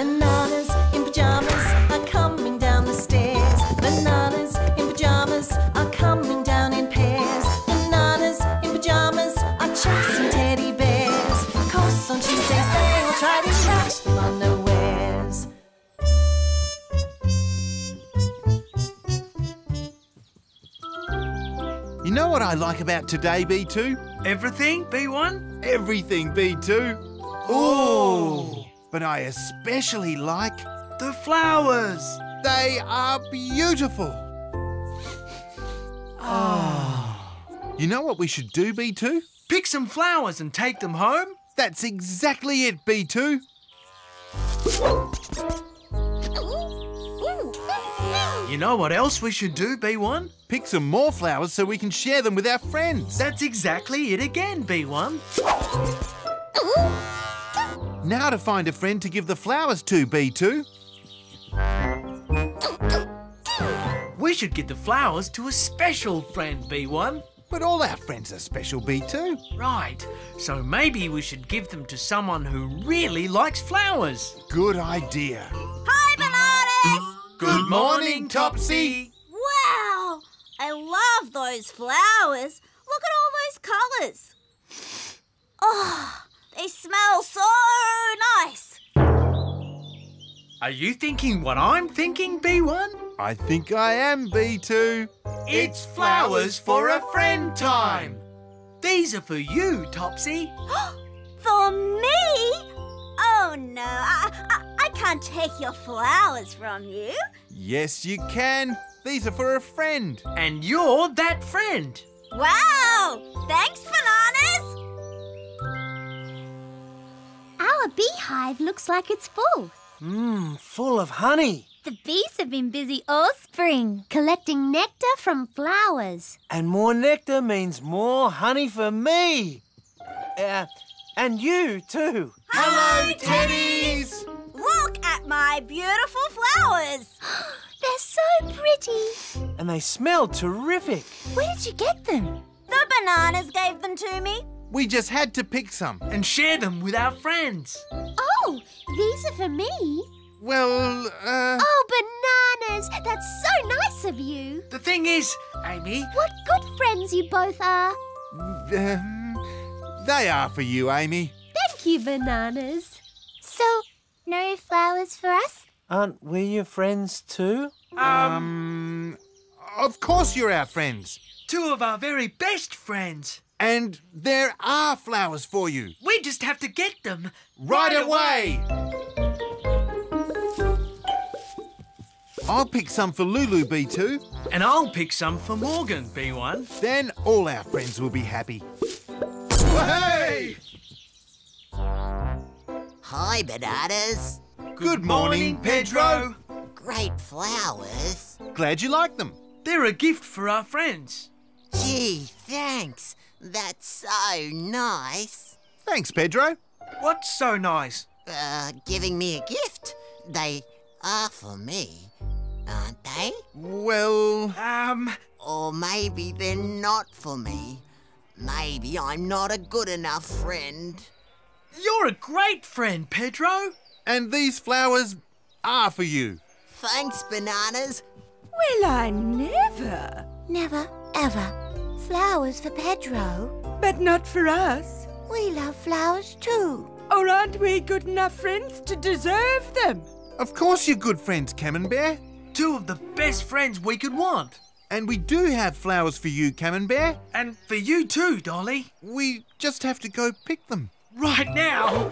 Bananas in pajamas are coming down the stairs. Bananas in pajamas are coming down in pairs. Bananas in pajamas are chasing teddy bears. Cause on Tuesdays they will try to catch them unawares. You know what I like about today, B2? Everything, B1? Everything, B2. Ooh! But I especially like The flowers. they are beautiful. Ah. You know what we should do, B2? Pick some flowers and take them home. That's exactly it, B2. You know what else we should do, B1? Pick some more flowers so we can share them with our friends. That's exactly it again, B1. Now to find a friend to give the flowers to, B2. We should give the flowers to a special friend, B1. But all our friends are special, B2. Right, so maybe we should give them to someone who really likes flowers. Good idea. Hi, bananas! Good morning, Topsy. Wow, I love those flowers. Look at all those colours. Oh, they smell so nice. Are you thinking what I'm thinking, B1? I think I am, B2. It's flowers for a friend time. These are for you, Topsy. For me? Oh no, I, I, I can't take your flowers from you. Yes, you can. These are for a friend. And you're that friend. Wow, thanks, bananas. Our beehive looks like it's full. Mmm, full of honey. The bees have been busy all spring collecting nectar from flowers. And more nectar means more honey for me. Uh, and you too. Hello, teddies! Look at my beautiful flowers. They're so pretty. And they smell terrific. Where did you get them? The bananas gave them to me. We just had to pick some. And share them with our friends. Oh, these are for me. Well, uh, Oh, bananas! That's so nice of you. The thing is, Amy, What good friends you both are. um, they are for you, Amy. Thank you, bananas. So, no flowers for us? Aren't we your friends too? Um, of course you're our friends. two of our very best friends. And there are flowers for you. We just have to get them. Right away! I'll pick some for Lulu, B2. And I'll pick some for Morgan, B1. Then all our friends will be happy. Hey! Hi, bananas. Good morning, Pedro. Great flowers. Glad you like them. They're a gift for our friends. Gee, thanks. That's so nice. Thanks, Pedro. What's so nice? Uh, giving me a gift. They are for me, aren't they? Well, Um, Or maybe they're not for me. Maybe I'm not a good enough friend. you're a great friend, Pedro. and these flowers are for you. Thanks, bananas. Well, I never. Never, ever. Flowers for Pedro. But not for us. We love flowers too. Or aren't we good enough friends to deserve them? Of course you're good friends, Camembert. Two of the best friends we could want. And we do have flowers for you, Camembert. And for you too, Dolly. We just have to go pick them. Right now.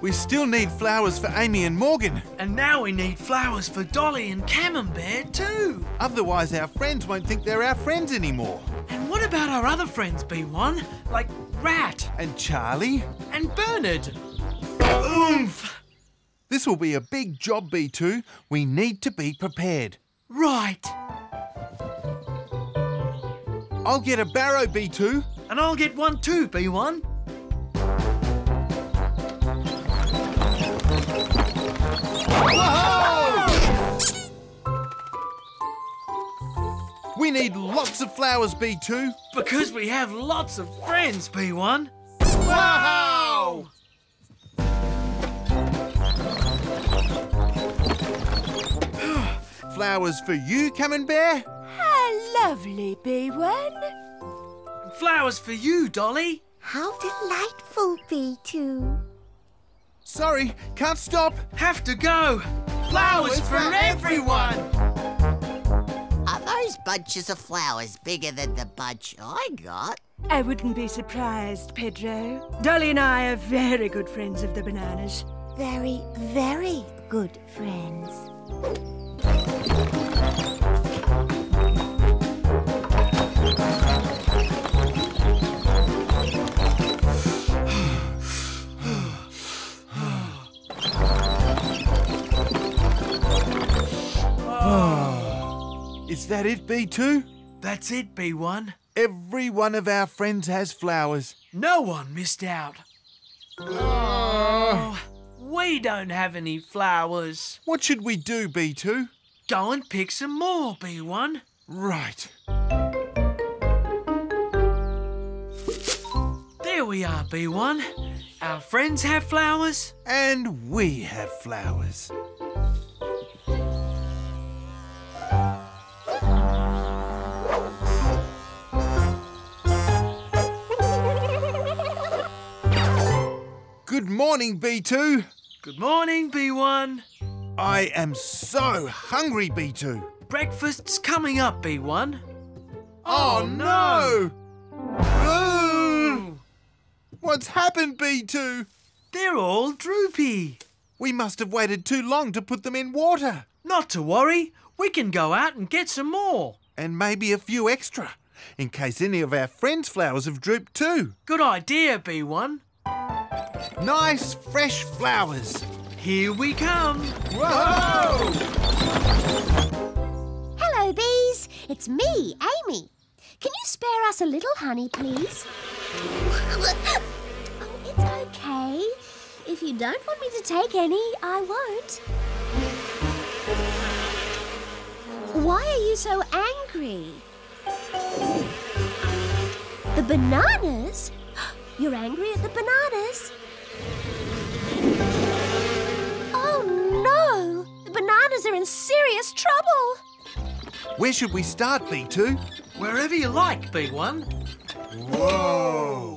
We still need flowers for Amy and Morgan. And now we need flowers for Dolly and Camembert too. Otherwise, our friends won't think they're our friends anymore. And what about our other friends, B1? Like Rat And Charlie? and Bernard. Oomph! This will be a big job, B2. We need to be prepared. Right. I'll get a barrow, B2. And I'll get one too, B1. We need lots of flowers, B2. Because we have lots of friends, B1. Wow! flowers for you, Camembert. How lovely, B1. Flowers for you, Dolly. How delightful, B2. Sorry, can't stop. Have to go. Flowers for everyone. Are those bunches of flowers bigger than the bunch I got? I wouldn't be surprised, Pedro. Dolly and I are very good friends of the bananas. Very, very good friends. Is that it, B2? That's it, B1. Every one of our friends has flowers. No one missed out. Ah. Oh, we don't have any flowers. What should we do, B2? Go and pick some more, B1. Right. There we are, B1. Our friends have flowers. And we have flowers. Good morning, B2. Good morning, B1. I am so hungry, B2. Breakfast's coming up, B1. Oh, no! Ooh! What's happened, B2? They're all droopy. We must have waited too long to put them in water. Not to worry. We can go out and get some more. And maybe a few extra, in case any of our friends' flowers have drooped too. Good idea, B1. Nice, fresh flowers. Here we come. Whoa! Hello, bees. It's me, Amy. Can you spare us a little honey, please? oh, it's okay. If you don't want me to take any, I won't. Why are you so angry? The bananas? You're angry at the bananas? Oh no! The bananas are in serious trouble! Where should we start, B2? Wherever you like, B1. Whoa!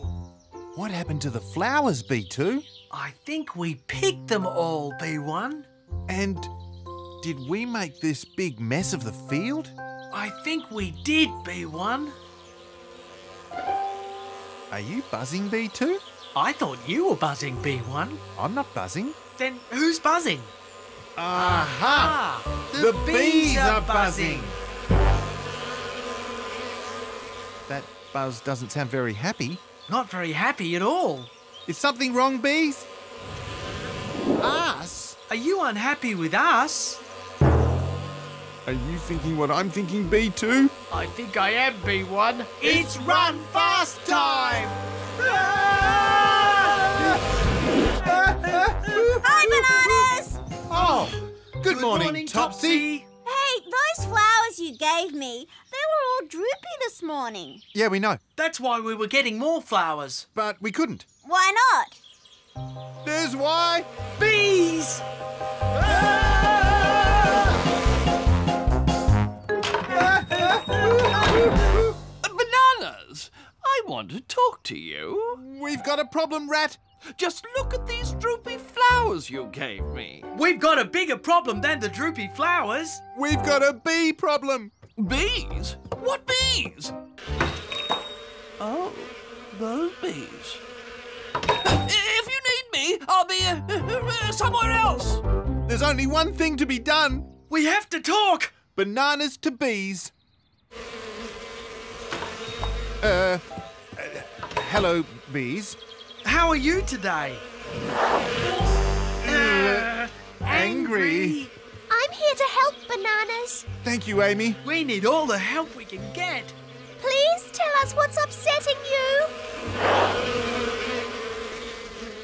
What happened to the flowers, B2? I think we picked them all, B1. And did we make this big mess of the field? I think we did, B1. Are you buzzing, B2? I thought you were buzzing, B1. I'm not buzzing. Then who's buzzing? Aha! Ah, The bees are buzzing. That buzz doesn't sound very happy. Not very happy at all. Is something wrong, bees? Us? Are you unhappy with us? Are you thinking what I'm thinking, B2? I think I am, B1. It's run fast time! Hi, bananas! Oh, good, morning, Topsy. Hey, those flowers you gave me, they were all droopy this morning. Yeah, we know, That's why we were getting more flowers. but we couldn't. Why not? There's why. Bees! Bananas! I want to talk to you. We've got a problem, Rat. Just look at these droopy flowers you gave me. We've got a bigger problem than the droopy flowers. We've got a bee problem. Bees? What bees? Oh, those bees. If you need me, I'll be uh, uh, somewhere else. There's only one thing to be done. We have to talk. Bananas to bees. Uh, uh, hello, bees. How are you today? Uh, angry. I'm here to help, bananas. Thank you, Amy. We need all the help we can get. Please tell us what's upsetting you.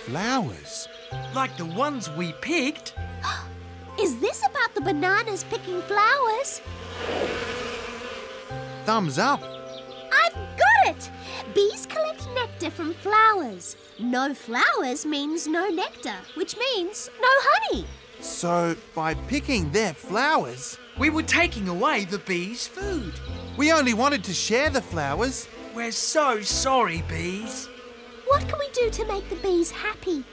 Flowers. Like the ones we picked. Is this about the bananas picking flowers? Thumbs up. I've got it! Bees collect nectar from flowers. No flowers means no nectar, which means no honey. So, by picking their flowers, We were taking away the bees' food. We only wanted to share the flowers. We're so sorry, bees. What can we do to make the bees happy?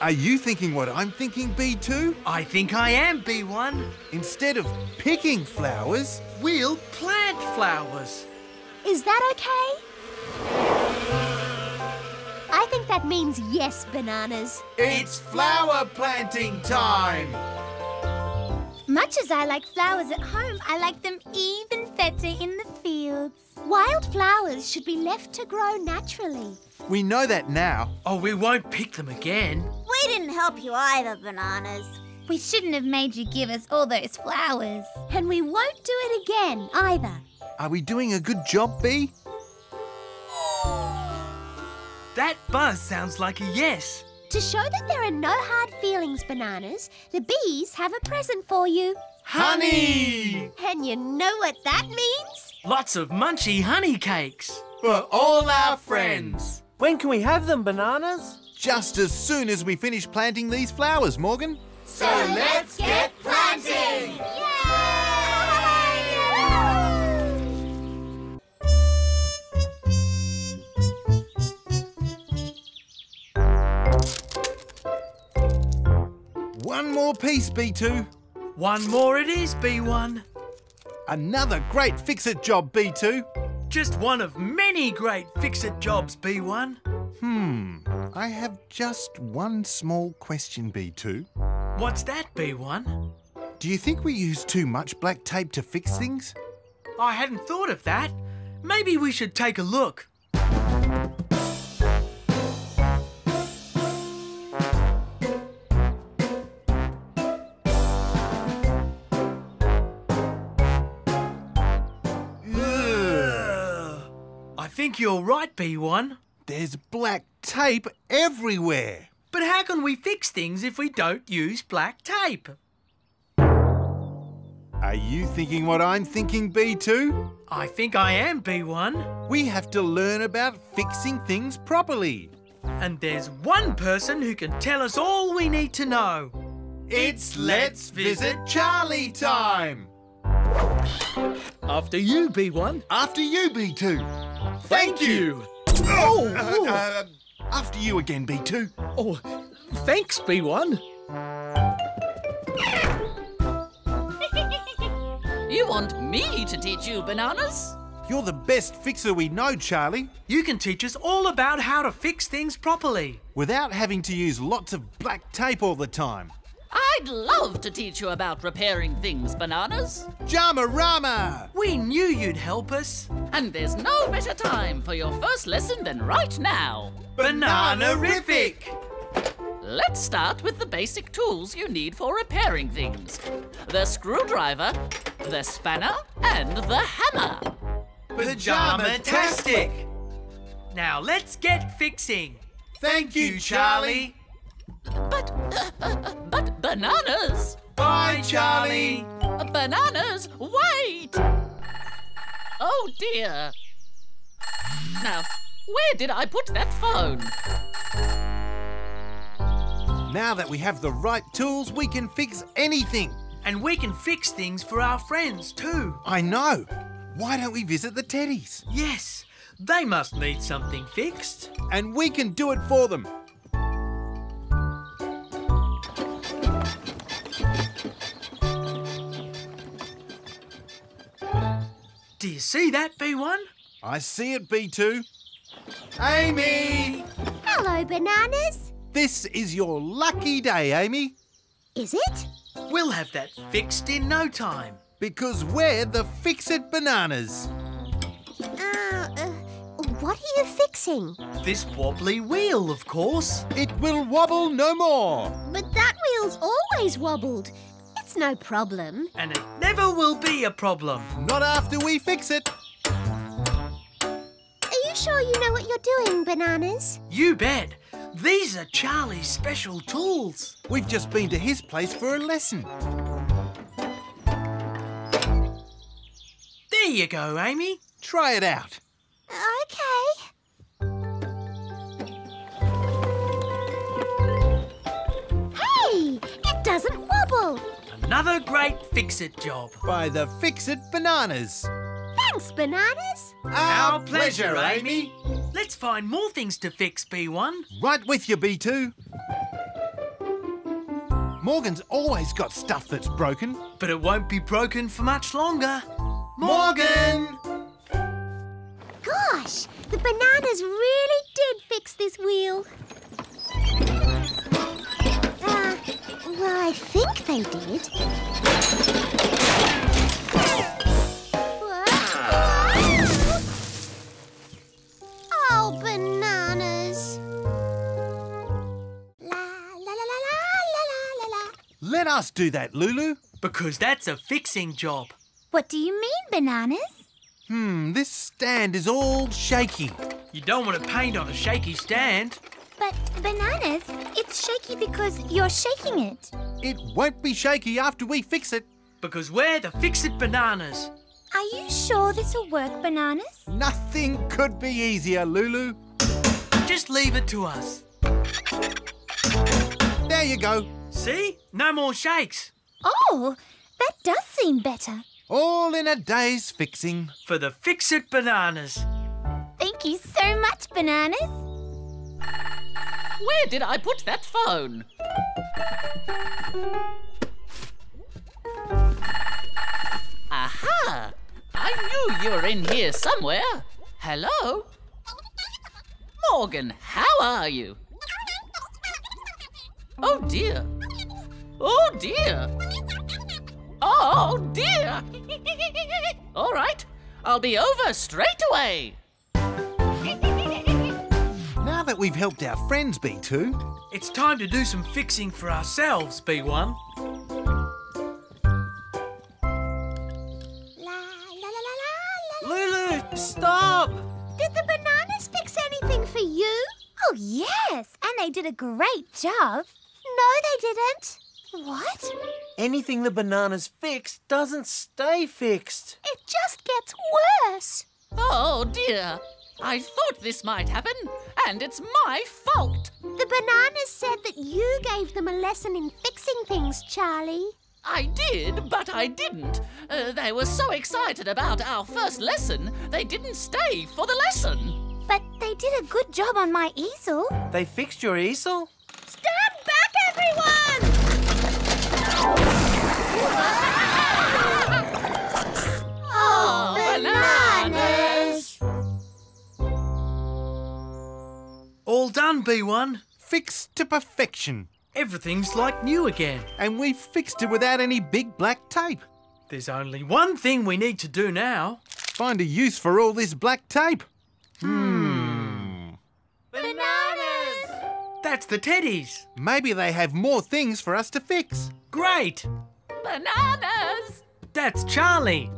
Are you thinking what I'm thinking, B2? I think I am B1. Instead of picking flowers, We'll plant flowers. Is that okay? I think that means yes, bananas. it's flower planting time! Much as I like flowers at home, I like them even better in the fields. Wild flowers should be left to grow naturally. We know that now. Oh, we won't pick them again. We didn't help you either, bananas. We shouldn't have made you give us all those flowers. And we won't do it again either. Are we doing a good job, Bee? That buzz sounds like a yes. To show that there are no hard feelings, bananas, the bees have a present for you. Honey! And you know what that means? Lots of munchy honey cakes. For all our friends! When can we have them, bananas? Just as soon as we finish planting these flowers, Morgan. So let's get planting! One more piece, B2. One more it is, B1. Another great fix-it job, B2. Just one of many great fix-it jobs, B1. Hmm, I have just one small question, B2. What's that, B1? Do you think we use too much black tape to fix things? I hadn't thought of that. Maybe we should take a look. Think you're right, B1. There's black tape everywhere. But how can we fix things if we don't use black tape? Are you thinking what I'm thinking, B2? I think I am, B1. We have to learn about fixing things properly. And there's one person who can tell us all we need to know. It's Let's Visit Charlie time! After you, B1. After you, B2. Thank you. Oh! Uh, after you again, B2. Oh, thanks, B1. You want me to teach you bananas? You're the best fixer we know, Charlie. You can teach us all about how to fix things properly. Without having to use lots of black tape all the time. I'd love to teach you about repairing things, bananas. Jamarama! We knew you'd help us. And there's no better time for your first lesson than right now. Banana-rific! Let's start with the basic tools you need for repairing things. The screwdriver, the spanner, and the hammer. Pajama-tastic! Now let's get fixing. Thank you, Charlie. But, uh, but bananas! Bye, Charlie. Bananas, wait! Oh dear. Now, where did I put that phone? Now that we have the right tools, we can fix anything. And we can fix things for our friends too. I know. Why don't we visit the Teddies? Yes, they must need something fixed. And we can do it for them. Do you see that, B1? I see it, B2. Amy! Hello, bananas. This is your lucky day, Amy, Is it? We'll have that fixed in no time. because we're the Fix It Bananas. Uh, uh, what are you fixing? This wobbly wheel, of course. It will wobble no more. But that wheel's always wobbled. It's no problem. And it never will be a problem. Not after we fix it. Are you sure you know what you're doing, bananas? You bet. These are Charlie's special tools. We've just been to his place for a lesson. There you go, Amy. Try it out. Okay. Another another great fix-it job. By the Fix It Bananas. Thanks, bananas. Our pleasure, Amy. Let's find more things to fix, B1. Right with you, B2. Morgan's always got stuff that's broken. But it won't be broken for much longer. Morgan! Gosh, the bananas really did fix this wheel. Well, I think they did. Oh, bananas. La la la la la la la la. Let us do that, Lulu. Because that's a fixing job. What do you mean, bananas? Hmm, this stand is all shaky. You don't want to paint on a shaky stand. But bananas, it's shaky because you're shaking it. It won't be shaky after we fix it. Because we're the fix-it bananas. Are you sure this will work, bananas? Nothing could be easier, Lulu. Just leave it to us. There you go. See? No more shakes. Oh, that does seem better. All in a day's fixing. For the fix-it bananas. Thank you so much, bananas. Where did I put that phone? Aha! I knew you were in here somewhere. Hello? Morgan, how are you? Oh dear. Oh dear. Oh dear. All right, I'll be over straight away. Now that we've helped our friends, B2, It's time to do some fixing for ourselves, B1. La la la la la la. Lulu, stop! Did the bananas fix anything for you? Oh, yes, and they did a great job. No, they didn't. What? Anything the bananas fix doesn't stay fixed. It just gets worse. Oh dear. I thought this might happen, and it's my fault. The bananas said that you gave them a lesson in fixing things, Charlie. I did, but I didn't. Uh, they were so excited about our first lesson, they didn't stay for the lesson. But they did a good job on my easel. They fixed your easel? Stand back, everyone! Oh, bananas! All done, B1. fixed to perfection. Everything's like new again. And we fixed it without any big black tape. There's only one thing we need to do now. Find a use for all this black tape. Hmm. Bananas! That's the teddies. Maybe they have more things for us to fix. Great. Bananas! That's Charlie.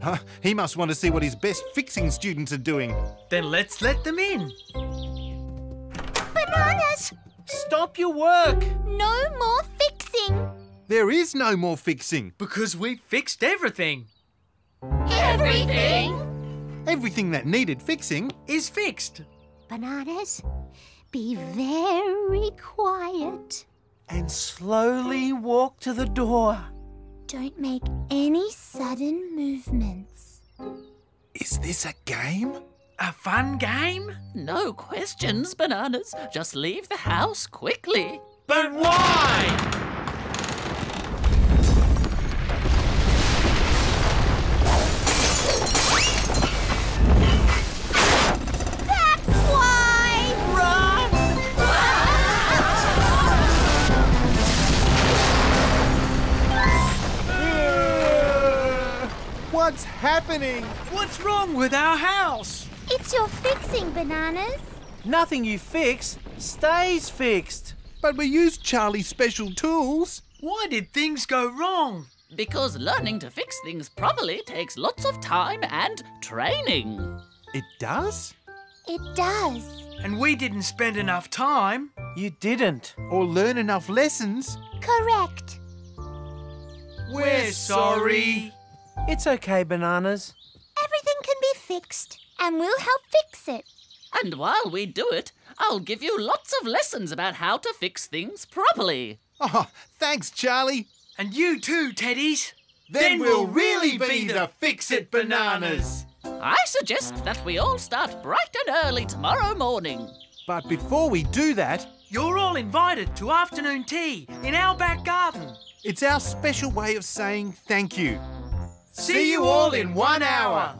Huh, he must want to see what his best fixing students are doing. Then let's let them in. Bananas! Stop your work! No more fixing. There is no more fixing. Because we fixed everything. Everything. Everything that needed fixing. Is fixed. Bananas, be very quiet. And slowly walk to the door. Don't make any sudden movements. Is this a game? A fun game? No questions, bananas. Just leave the house quickly. But why? That's why! What's happening? What's wrong with our house? It's your fixing, bananas. Nothing you fix stays fixed. But we used Charlie's special tools. Why did things go wrong? Because learning to fix things properly takes lots of time and training. It does? It does. And we didn't spend enough time. You didn't. Or learn enough lessons? Correct. We're sorry. It's okay, bananas. Everything can be fixed. And we'll help fix it. And while we do it, I'll give you lots of lessons about how to fix things properly. Oh, thanks, Charlie. And you too, Teddies. Then we'll really be the Fix-It Bananas. I suggest that we all start bright and early tomorrow morning. But before we do that, You're all invited to afternoon tea in our back garden. it's our special way of saying thank you. See you all in one hour.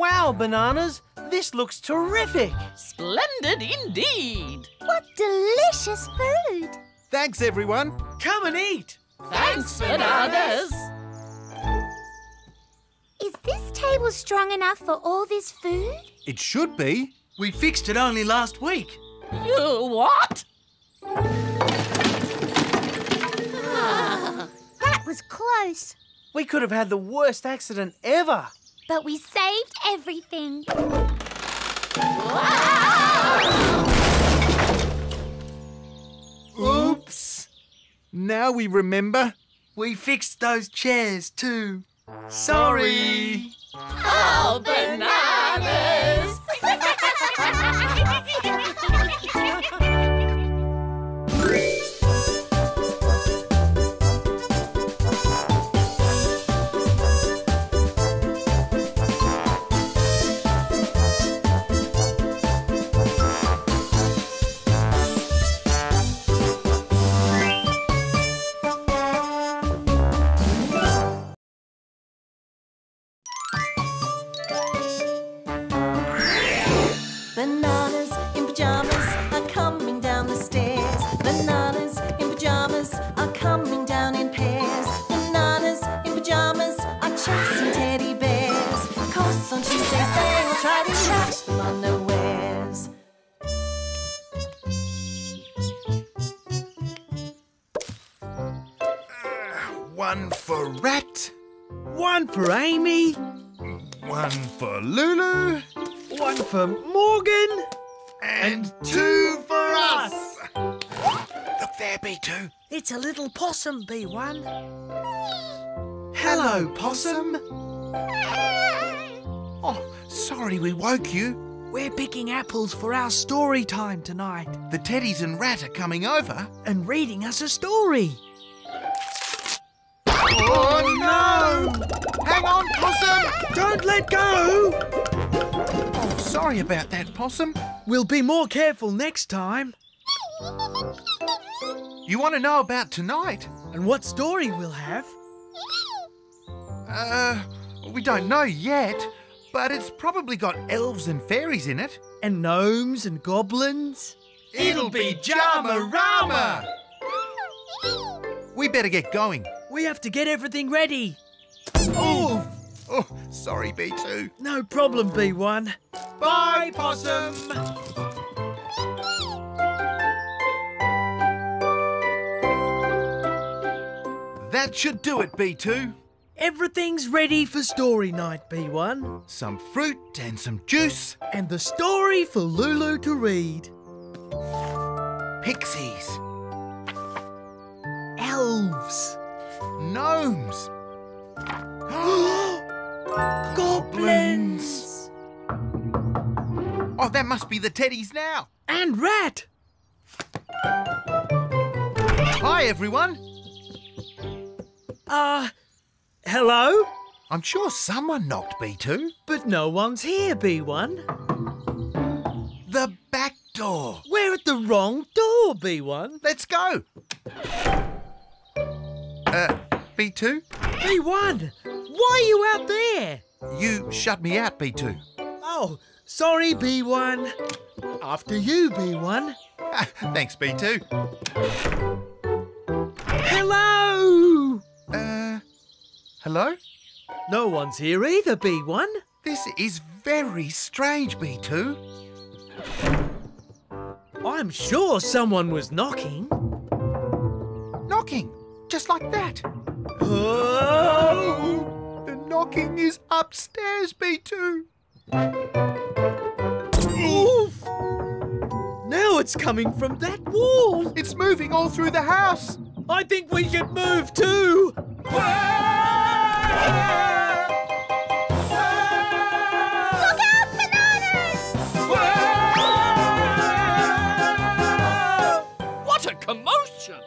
Wow, bananas! This looks terrific! Splendid indeed. What delicious food! Thanks, everyone. Come and eat. Thanks, bananas. Is this table strong enough for all this food? It should be. We fixed it only last week. You what? Ah, that was close, We could have had the worst accident ever. But we saved everything. Oops. Now we remember. We fixed those chairs too. Sorry. Oh, bananas! Bananas B2. A little possum, B1. Hello, possum. Oh, sorry we woke you. We're picking apples for our story time tonight The Teddies and Rat are coming over. and reading us a story. Oh, no! Hang on, Possum! Don't let go! Oh, sorry about that, Possum. We'll be more careful next time. You want to know about tonight? And what story we'll have? Uh, we don't know yet, but it's probably got elves and fairies in it. And gnomes and goblins? It'll be Jamarama! We better get going. We have to get everything ready. Oh, oh sorry, B2. No problem, B1. Bye, Possum! That should do it, B2. Everything's ready for story night, B1. Some fruit and some juice. And the story for Lulu to read. Pixies. Elves. Gnomes. Goblins. Oh, that must be the teddies now. And rat. Hi, everyone. Uh, hello? I'm sure someone knocked B2. But no one's here, B1. The back door. We're at the wrong door, B1. Let's go. Uh, B2, B1, why are you out there? you shut me out, B2. Oh, sorry, B1. After you, B1. Thanks, B2. Hello! Hello? No one's here either, B1. This is very strange, B2. I'm sure someone was knocking. Knocking, just like that. Oh! The knocking is upstairs, B2. Oof! Now it's coming from that wall. It's moving all through the house. I think we should move too.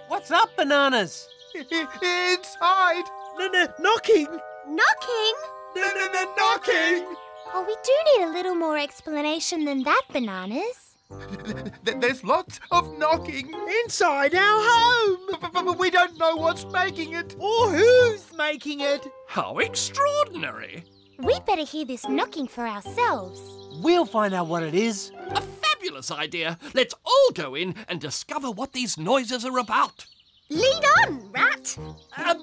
What's up, bananas? Inside! No, no, knocking! Knocking? No, no, no, knocking! Oh, we do need a little more explanation than that, Bananas. Th- There's lots of knocking. Inside our home! But, but- but we don't know what's making it. Or who's making it? How extraordinary! We'd better hear this knocking for ourselves. We'll find out what it is. A fabulous idea! Let's all go in and discover what these noises are about. Lead on, Rat. Um, uh,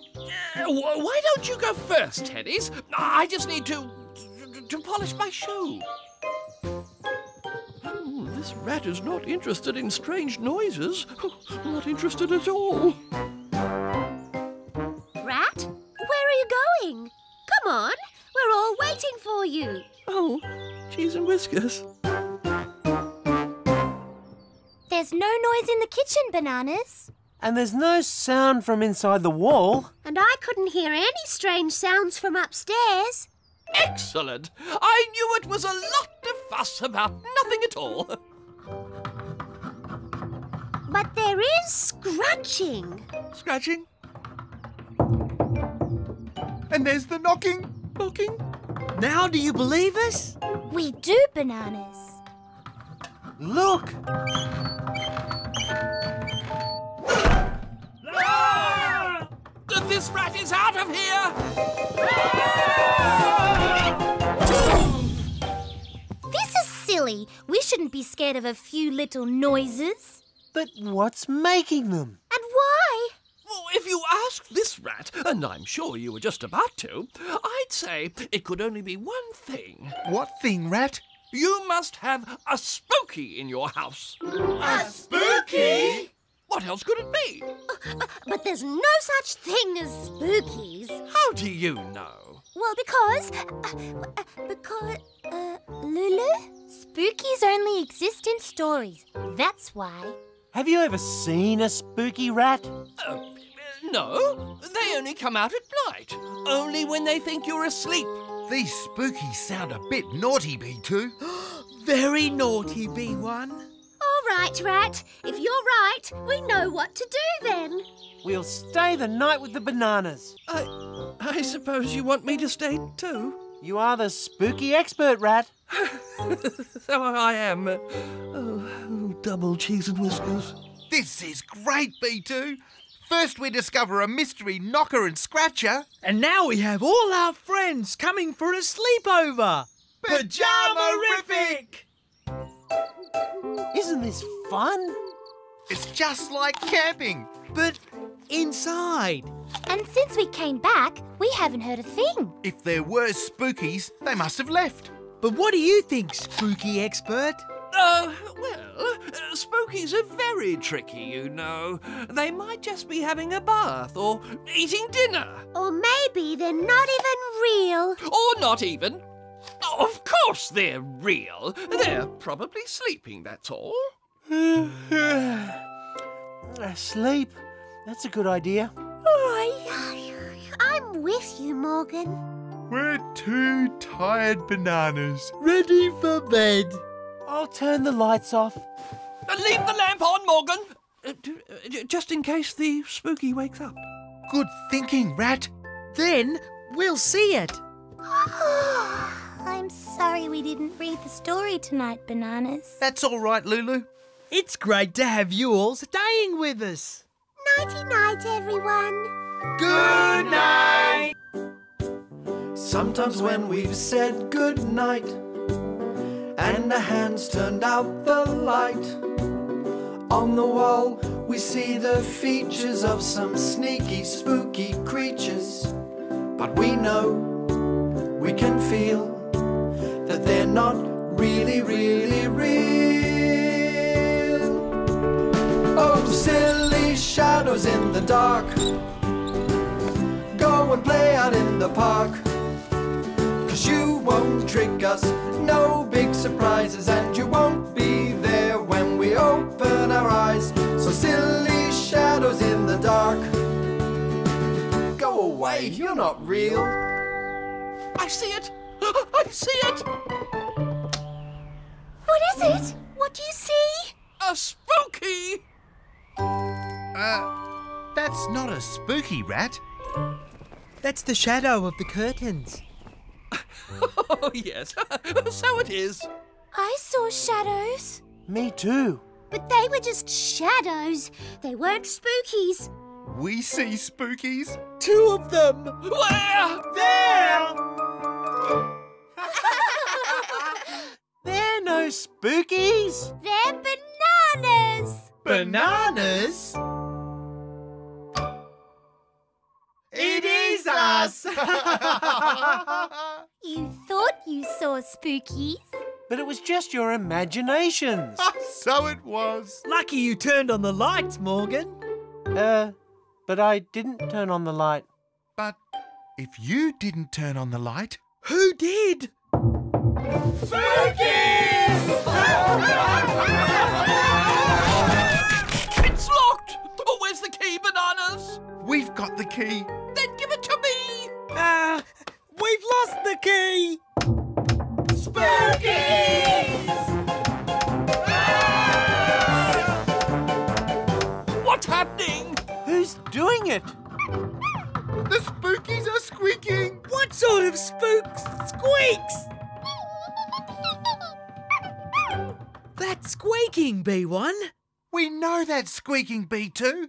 why don't you go first, Teddies? I just need to to, to polish my shoe. This rat is not interested in strange noises. Not interested at all. Rat, where are you going? Come on, we're all waiting for you. Oh, cheese and whiskers. There's no noise in the kitchen, Bananas. And there's no sound from inside the wall. And I couldn't hear any strange sounds from upstairs. Excellent. I knew it was a lot of fuss about nothing at all. But there is scratching. Scratching, And there's the knocking. knocking. Now do you believe us? We do, Bananas. Look! This rat is out of here! This is silly. We shouldn't be scared of a few little noises. But what's making them? And why? Well, if you ask this rat, and I'm sure you were just about to, I'd say it could only be one thing. What thing, Rat? You must have a spooky in your house. A spooky? What else could it be? Uh, uh, but there's no such thing as spookies. How do you know? Well, because. Uh, uh, because. Uh, Lulu? Spookies only exist in stories. That's why. Have you ever seen a spooky rat? Uh, no, they only come out at night. Only when they think you're asleep. These spookies sound a bit naughty, B2. Very naughty, B1. All right, Rat. If you're right, we know what to do then. We'll stay the night with the bananas. I, I suppose you want me to stay too? You are the spooky expert, Rat. so I am. Uh, oh, double cheese and whiskers. This is great, B2. First we discover a mystery knocker and scratcher. And now we have all our friends coming for a sleepover. Pajama-rific! Isn't this fun? It's just like camping. But inside. And since we came back, we haven't heard a thing. If there were spookies, they must have left. But what do you think, spooky expert? Uh, well, uh, spookies are very tricky, you know. They might just be having a bath or eating dinner. Or maybe they're not even real. Or not even. Of course they're real. They're probably sleeping, that's all. Sleep. That's a good idea. I'm with you, Morgan. We're two tired bananas. Ready for bed. I'll turn the lights off. Uh, Leave the lamp on, Morgan. Uh, d- uh, j- just in case the spooky wakes up. Good thinking, Rat. Then we'll see it. I'm sorry we didn't read the story tonight, Bananas. That's all right, Lulu. It's great to have you all staying with us. Nighty night, everyone. Good night. Sometimes when we've said good night and the hands turned out the light, on the wall we see the features of some sneaky, spooky creatures. But we know, we can feel that they're not really, really real. Silly shadows in the dark. Go and play out in the park. Cause you won't trick us, no big surprises, and you won't be there when we open our eyes. So silly shadows in the dark. Go away, you're not real. I see it. I see it. What is it? What do you see? A spooky. Uh, That's not a spooky rat. That's the shadow of the curtains. Oh, yes. so it is. I saw shadows. Me too. But they were just shadows. They weren't spookies. We see spookies. Two of them. Where? There! They're no spookies. They're bananas. Bananas? It is us! You thought you saw spookies. But it was just your imaginations. so it was. Lucky you turned on the lights, Morgan. uh, but I didn't turn on the light. But if you didn't turn on the light, Who did? It's we've got the key. Then give it to me. Ah, we've lost the key. What's happening? Who's doing it? The spookies are squeaking. What sort of spooks squeaks? That's squeaking, B1. We know that's squeaking, B2.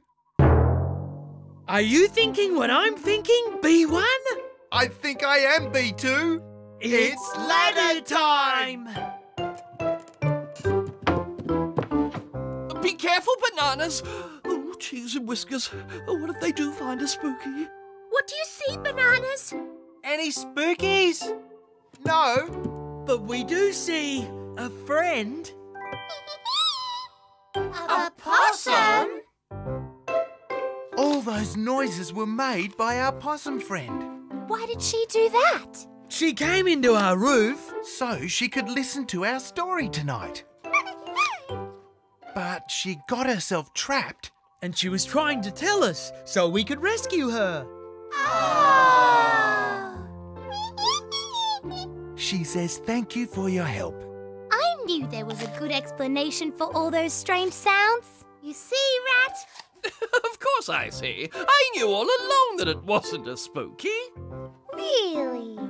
Are you thinking what I'm thinking, B1? I think I am B2. It's ladder time! Be careful, bananas. Oh, cheese and whiskers. Oh, what if they do find a spooky? What do you see, bananas? Any spookies? No, But we do see a friend. A possum? All those noises were made by our possum friend. Why did she do that? She came into our roof. So she could listen to our story tonight. But she got herself trapped. And she was trying to tell us so we could rescue her. Ah! She says thank you for your help. I knew there was a good explanation for all those strange sounds. You see, Rat? of course I see. I knew all along that it wasn't a spooky. Really?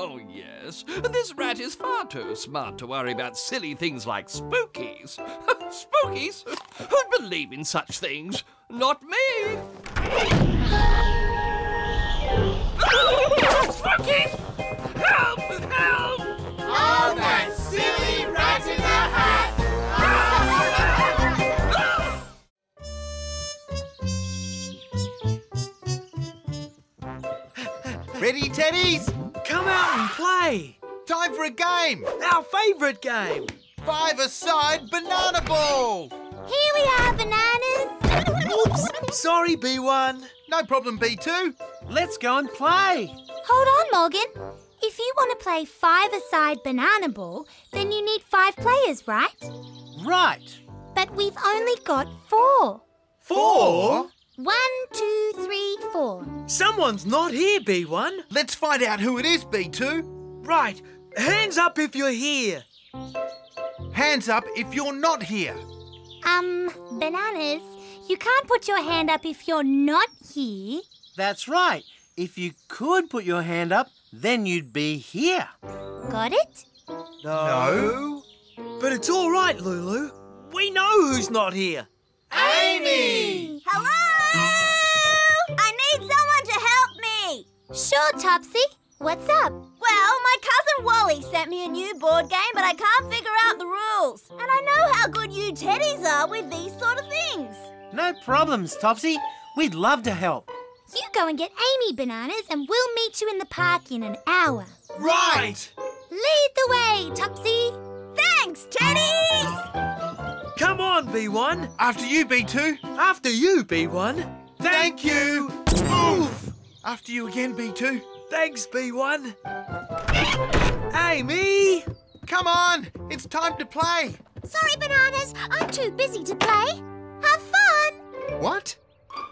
Oh, yes. This rat is far too smart to worry about silly things like spookies. spookies? Who'd believe in such things? Not me. Spooky! Help! Help! Teddies? Come out and play. Time for a game. Our favourite game. Five-a-side banana ball. Here we are, bananas. Oops. Sorry, B1. No problem, B2. Let's go and play. Hold on, Morgan. If you want to play five-a-side banana ball, then you need five players, right? Right. But we've only got four. Four? One, two, three, four. Someone's not here, B1. Let's find out who it is, B2. Right. Hands up if you're here. Hands up if you're not here. Um, bananas, you can't put your hand up if you're not here. That's right. If you could put your hand up, then you'd be here. Got it? No. But it's all right, Lulu. We know who's not here. Amy! Hello? Sure, Topsy. What's up? Well, my cousin Wally sent me a new board game, but I can't figure out the rules. And I know how good you teddies are with these sort of things. No problems, Topsy. We'd love to help. You go and get Amy bananas and we'll meet you in the park in an hour. Right. Lead the way, Topsy. Thanks, teddies! Come on, B1. After you, B2. After you, B1. Thank you. Oof. After you again, B2. Thanks, B1. Amy! Come on. It's time to play. Sorry, bananas. I'm too busy to play. Have fun. What?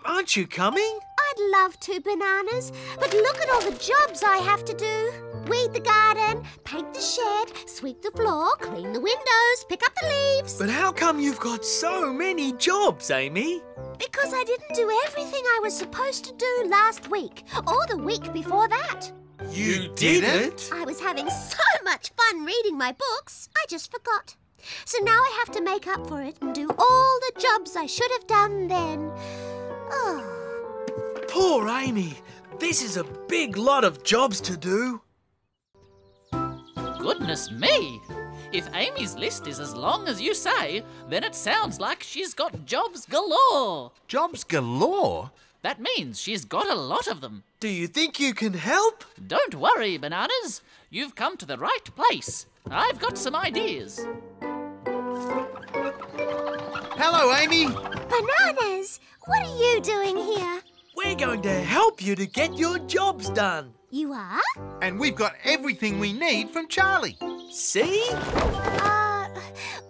Aren't you coming? I'd love to, bananas, but look at all the jobs I have to do. Weed the garden, paint the shed, sweep the floor, clean the windows, pick up the leaves. But how come you've got so many jobs, Amy? Because I didn't do everything I was supposed to do last week or the week before that. You didn't? I was having so much fun reading my books, I just forgot. So now I have to make up for it and do all the jobs I should have done then. Oh, Poor Amy. This is a big lot of jobs to do. Goodness me! If Amy's list is as long as you say, then it sounds like she's got jobs galore. Jobs galore? That means she's got a lot of them. Do you think you can help? Don't worry, Bananas. You've come to the right place. I've got some ideas. Hello, Amy. bananas! What are you doing here? We're going to help you to get your jobs done. You are? And we've got everything we need from Charlie. See? Uh,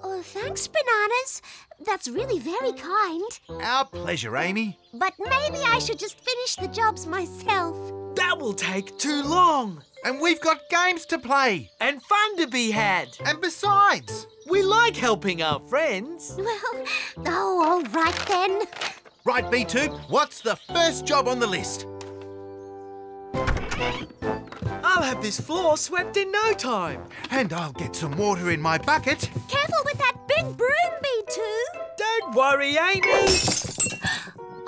oh, thanks, bananas. That's really very kind. Our pleasure, Amy. But maybe I should just finish the jobs myself. That will take too long. And we've got games to play. And fun to be had. And besides, We like helping our friends. Well, oh, all right then. right, B2, what's the first job on the list? I'll have this floor swept in no time. And I'll get some water in my bucket. Careful with that big broom, B2. Don't worry, Amy.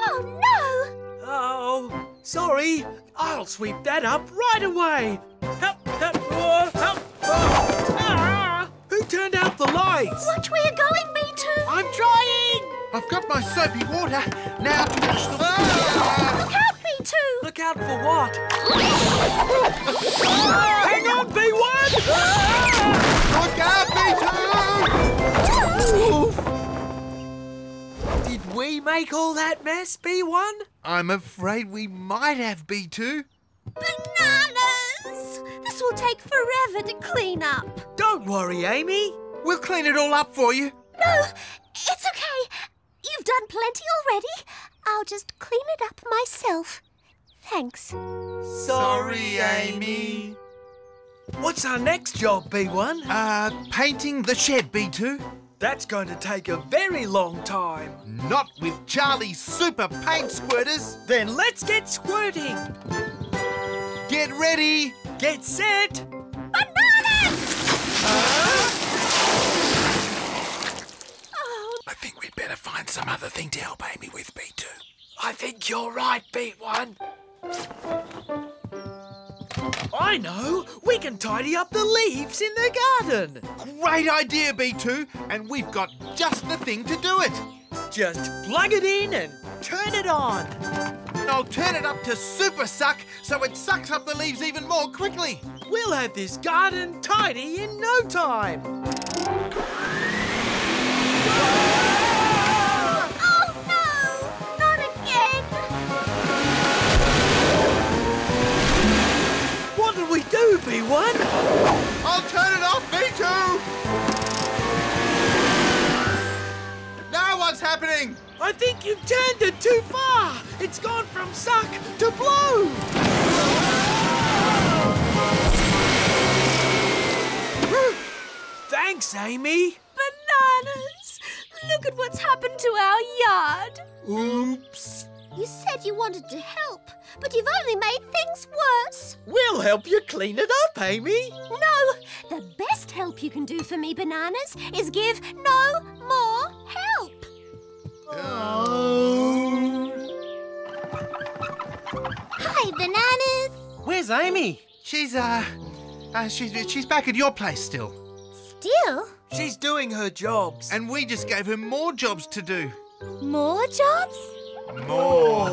Oh, no. Oh, sorry. I'll sweep that up right away. Help, help, oh, help. oh. Ah, who turned out the lights? Watch where you're going, B2. I'm trying. I've got my soapy water. Now to wash the... Ah! Look out, B2. Look out for what? Hang on, B1! Look out, B2! Did we make all that mess, B1? I'm afraid we might have, B2. Bananas! This will take forever to clean up. Don't worry, Amy. We'll clean it all up for you. No, it's okay. You've done plenty already. I'll just clean it up myself. Thanks. Sorry, Amy. What's our next job, B1? Uh, painting the shed, B2. That's going to take a very long time. Not with Charlie's super paint squirters. Then let's get squirting. Get ready. Get set. I think we'd better find some other thing to help Amy with, B2. I think you're right, B1. I know. We can tidy up the leaves in the garden. Great idea, B2. And we've got just the thing to do it. Just plug it in and turn it on. I'll turn it up to super suck so it sucks up the leaves even more quickly. We'll have this garden tidy in no time. What did we do, B1. I'll turn it off, me too. Now what's happening? I think you've turned it too far. It's gone from suck to blow. Thanks, Amy. Bananas! Look at what's happened to our yard. Oops. You said you wanted to help, but you've only made things worse. We'll help you clean it up, Amy. No, the best help you can do for me, Bananas, is give no more help. Oh. Hi, Bananas. Where's Amy? She's, uh, uh she's, she's back at your place still. Still? She's doing her jobs. And we just gave her more jobs to do. More jobs? More.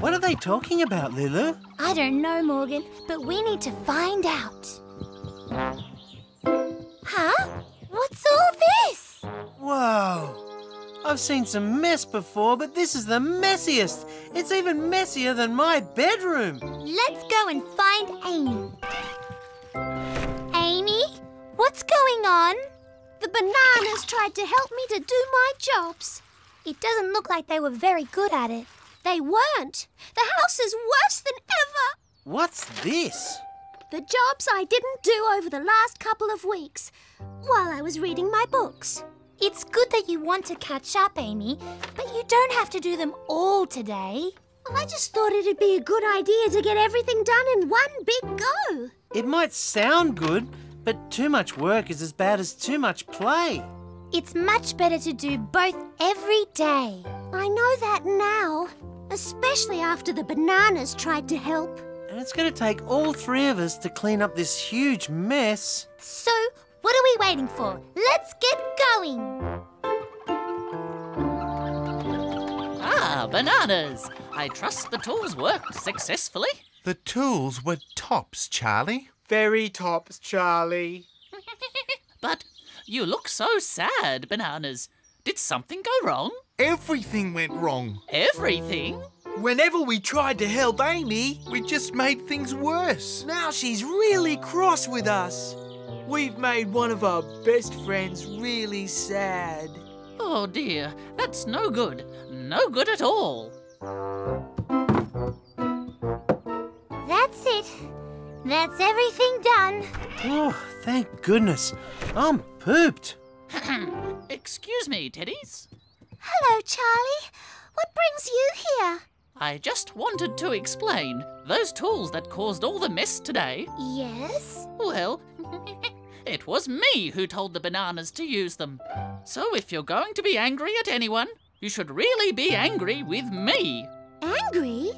What are they talking about, Lulu? I don't know, Morgan, but we need to find out. Huh? What's all this? Whoa. I've seen some mess before, but this is the messiest. It's even messier than my bedroom. Let's go and find Amy. Amy, what's going on? The bananas tried to help me to do my jobs. It doesn't look like they were very good at it. They weren't. The house is worse than ever. What's this? the jobs I didn't do over the last couple of weeks while I was reading my books. It's good that you want to catch up, Amy, but you don't have to do them all today. Well, I just thought it'd be a good idea to get everything done in one big go. It might sound good, but too much work is as bad as too much play. It's much better to do both every day. I know that now, especially after the bananas tried to help. And it's going to take all three of us to clean up this huge mess. So, what are we waiting for? Let's get going. Ah, bananas! I trust the tools worked successfully. The tools were tops, Charlie. Very tops, Charlie. But you look so sad, bananas. Did something go wrong? Everything went wrong. Everything? Whenever we tried to help Amy, We just made things worse. now she's really cross with us. We've made one of our best friends really sad. Oh dear, that's no good. No good at all. That's it. That's everything done. Oh, thank goodness. I'm pooped. Excuse me, Teddies. Hello, Charlie. What brings you here? I just wanted to explain. Those tools that caused all the mess today, Yes? well, it was me who told the bananas to use them. So if you're going to be angry at anyone, you should really be angry with me. Angry?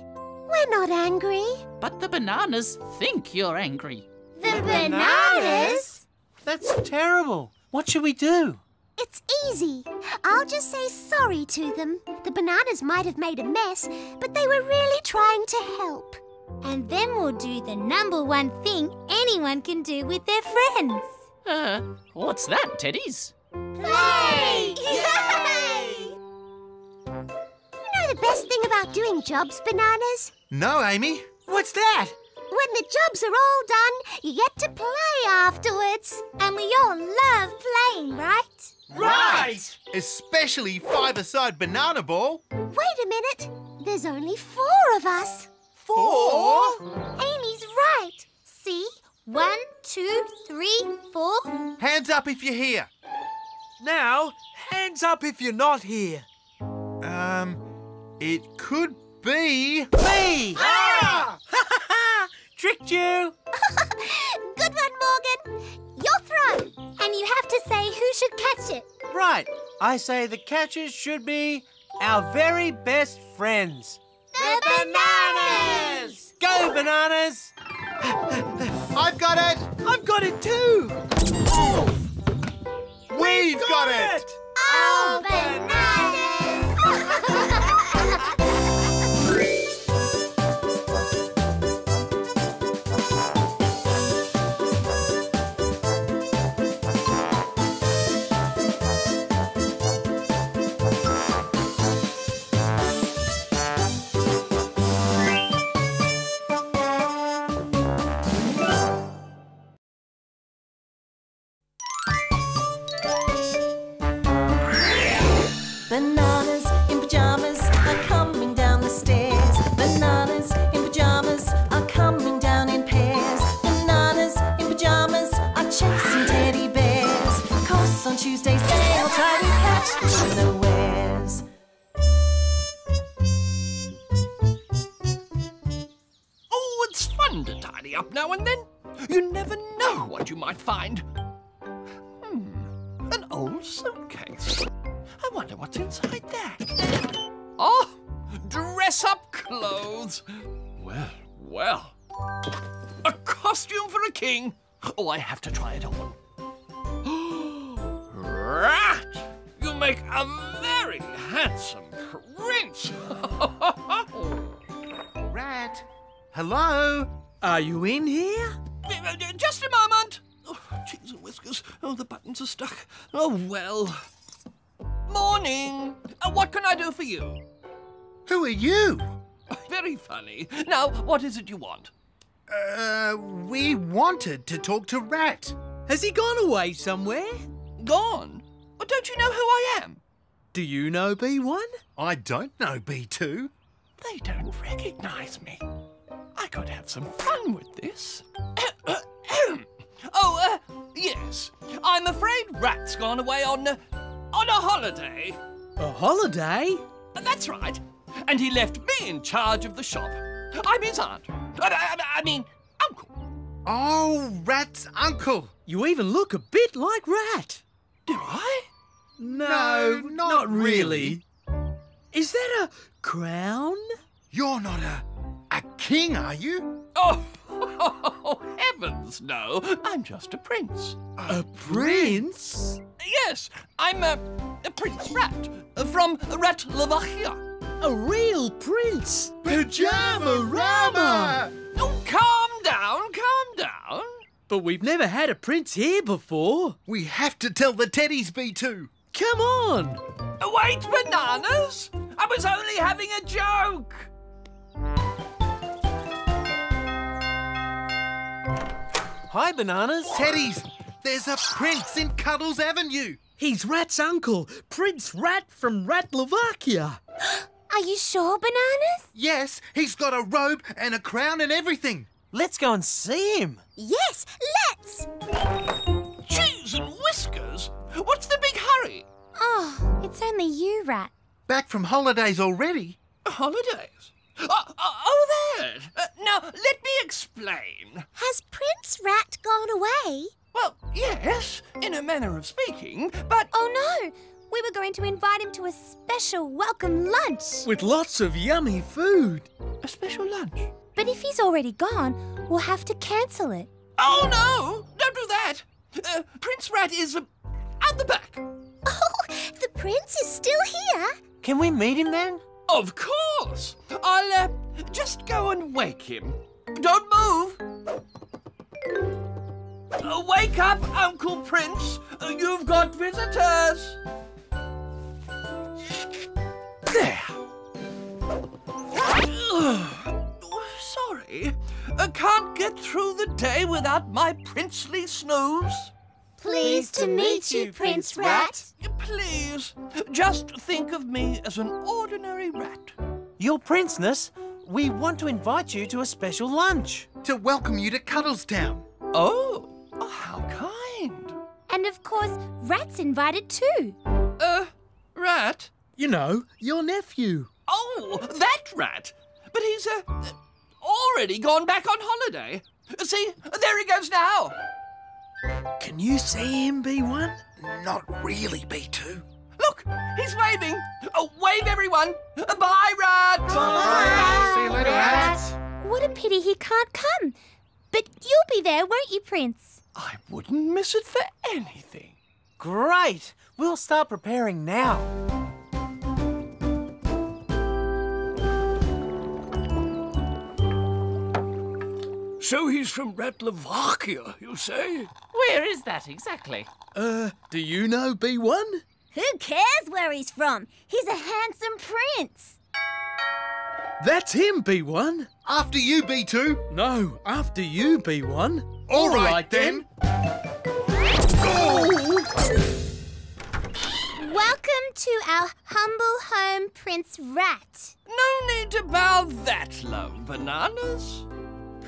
We're not angry. But the bananas think you're angry. The bananas? That's terrible. What should we do? It's easy. I'll just say sorry to them. The bananas might have made a mess, but they were really trying to help. And then we'll do the number one thing anyone can do with their friends. Uh, what's that, Teddies? Play! Yay! Know the best thing about doing jobs, bananas? No, Amy. What's that? When the jobs are all done, you get to play afterwards. And we all love playing, right? Right! Especially five-a-side banana ball. Wait a minute. There's only four of us. Four? Amy's right. See? One, two, three, four. Hands up if you're here. Now, hands up if you're not here. Um, it could be... Me! Ah! Ha ha ha! Tricked you! Good one, Morgan. Your throw. And you have to say who should catch it. Right. I say the catchers should be our very best friends. The bananas! Go, bananas! I've got it! I've got it too! We've got it! Oh, bananas! Bananas have to try it on. Rat! You make a very handsome prince. Rat. Hello? Are you in here? Uh, Just a moment. Oh, cheese and whiskers. Oh, the buttons are stuck. Oh, well. Morning. Uh, what can I do for you? Who are you? Very funny. Now, what is it you want? Uh, we wanted to talk to Rat. Has he gone away somewhere? Gone? Oh, don't you know who I am? Do you know B1? I don't know, B2. They don't recognize me. I could have some fun with this. oh, uh, yes. I'm afraid Rat's gone away on, uh, on a holiday. A holiday? That's right. And he left me in charge of the shop. I'm his aunt. I, I, I mean, uncle. Oh, Rat's uncle. You even look a bit like Rat. do I? No, not really. Is that a crown? You're not a a king, are you? Oh, heavens, no. I'm just a prince. A prince? Yes, I'm a, a Prince Rat from Ratlavakia. A real prince? Pajama Rama! Oh, calm down, calm down. But we've never had a prince here before. We have to tell the teddies, B2. Come on. Wait, bananas! I was only having a joke. Hi, Bananas. Teddies, there's a prince in Cuddles Avenue. He's Rat's uncle, Prince Rat from Ratlovakia. Are you sure, Bananas? Yes, he's got a robe and a crown and everything. Let's go and see him. Yes, let's. Cheese and whiskers? What's the big hurry? Oh, it's only you, Rat. Back from holidays already. Holidays? Oh, oh, oh that. Uh, now, let me explain. Has Prince Rat gone away? Well, yes, in a manner of speaking, but Oh no! We were going to invite him to a special welcome lunch. With lots of yummy food. a special lunch. But if he's already gone, we'll have to cancel it. Oh, no! Don't do that! Uh, Prince Rat is uh, at the back. Oh, the prince is still here. Can we meet him then? Of course! I'll uh, just go and wake him. Don't move! Uh, wake up, Uncle Prince! Uh, you've got visitors! There! Sorry, I can't get through the day without my princely snooze. Pleased to meet you, Prince Rat. Please, just think of me as an ordinary rat. Your Princeness, we want to invite you to a special lunch. To welcome you to Cuddlestown. Oh, oh, how kind. And of course, Rat's invited too. Uh, rat? You know, your nephew. Oh, that rat. But he's uh, already gone back on holiday. See, there he goes now. Can you see him, B1? Not really, B2. Look, he's waving. Oh, wave everyone. Bye, rat. See you later, rats. What a pity he can't come. But you'll be there, won't you, Prince? I wouldn't miss it for anything. Great. We'll start preparing now. So he's from Ratlovakia, you say? Where is that exactly? Uh, do you know B1? Who cares where he's from? He's a handsome prince. That's him, B1. After you, B2. No, after you, B1. All right, then. Welcome to our humble home, Prince Rat. No need to bow that low, bananas.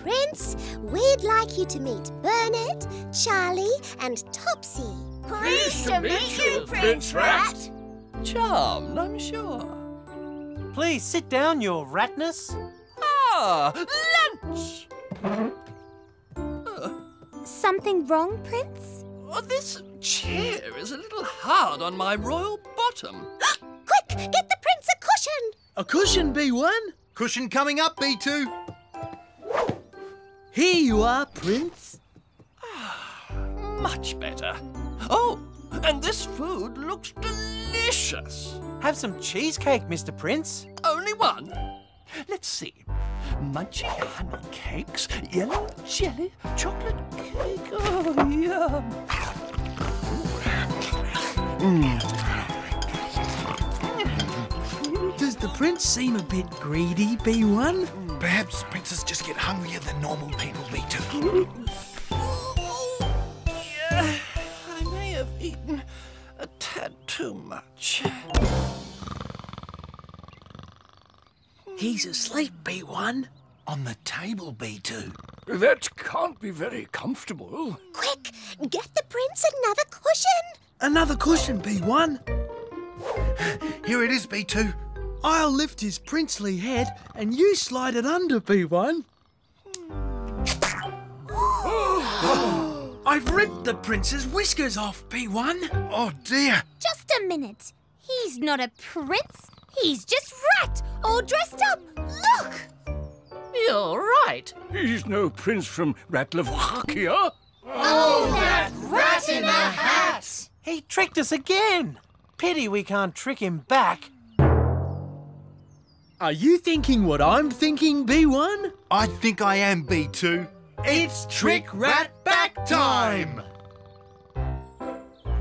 Prince, we'd like you to meet Bernard, Charlie, and Topsy. Pleased to meet you, Prince Rat. Charmed, I'm sure. Please sit down, your ratness. Ah, lunch. Something wrong, Prince? Oh, this chair is a little hard on my royal bottom. Quick, get the prince a cushion. A cushion, B1. Cushion coming up, B2. Here you are, Prince. Much better. Oh, and this food looks delicious. Have some cheesecake, Mr. Prince. Only one. Let's see. Munchy honey cakes, yellow jelly, chocolate cake. Oh, yum. Mm. Does the prince seem a bit greedy, B1? Perhaps princes just get hungrier than normal people, B2. Yeah, I may have eaten a tad too much. He's asleep, B1. on the table, B2. That can't be very comfortable. Quick, get the prince another cushion. Another cushion, B1. Here it is, B2. I'll lift his princely head and you slide it under, B1. I've ripped the prince's whiskers off, B1. Oh dear. Just a minute. He's not a prince. He's just Rat, all dressed up. Look! You're right. He's no prince from Ratlavakia. Oh, that rat in a hat! He tricked us again. Pity we can't trick him back. Are you thinking what I'm thinking, B1? I think I am, B2. It's Trick Rat Back time!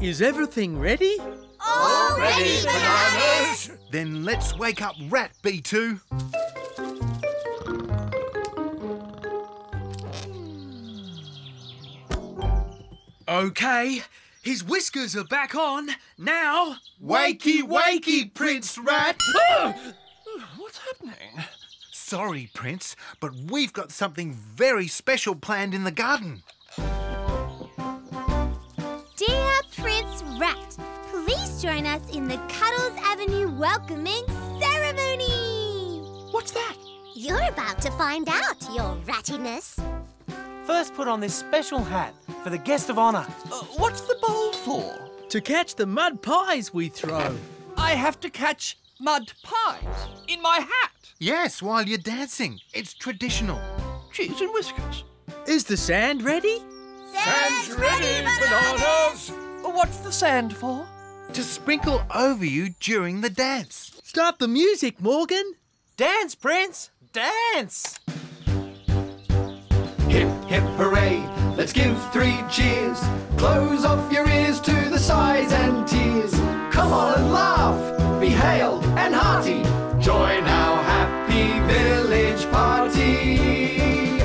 Is everything ready? All ready, bananas! Then let's wake up Rat, B2. Okay, his whiskers are back on. Now, Wakey, wakey, Prince Rat! Ah! What's happening? Sorry, Prince, but we've got something very special planned in the garden. Dear Prince Rat, please join us in the Cuddles Avenue welcoming ceremony. What's that? You're about to find out, your rattiness. First, put on this special hat for the guest of honour. Uh, what's the bowl for? to catch the mud pies we throw. I have to catch mud pies in my hat. Yes, while you're dancing. It's traditional. Cheese and whiskers. Is the sand ready? Sand's ready, bananas! What's the sand for? To sprinkle over you during the dance. Start the music, Morgan. Dance, Prince! Dance! Hip, hip, hooray, let's give three cheers. Close off your ears to the sighs and tears. Come on and laugh, be hale and hearty. Join our happy village party.